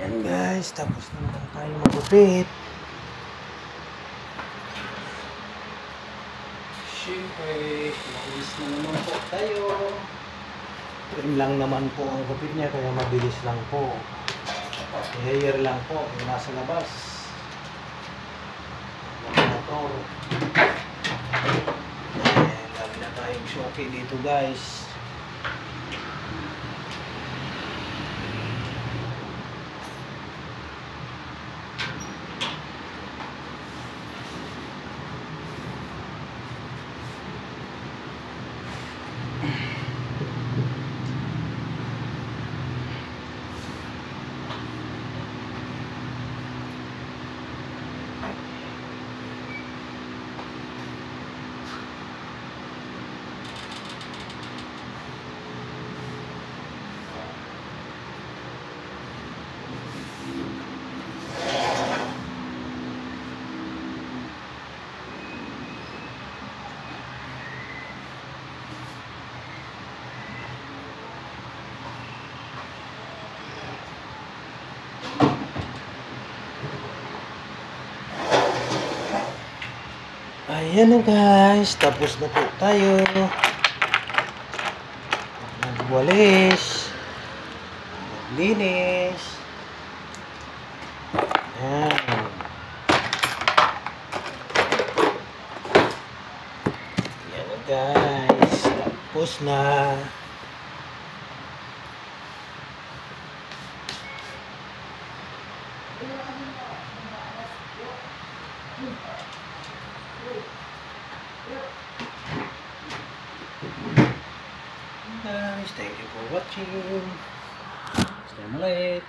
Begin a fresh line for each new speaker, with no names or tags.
Yan guys, tapos na naman tayo magupit. Siyempre, mabilis na naman po tayo. Trim lang naman po ang gupit niya, kaya mabilis lang po. I-hair lang po, yung nasa labas. Yung motor. Eh, lagi na tayong shoki dito guys. Ayan na guys, tapos na po tayo. Nagwalis. Naglinis. Ayan. Ayan na guys, tapos na. guys, thank you for watching. Stay late.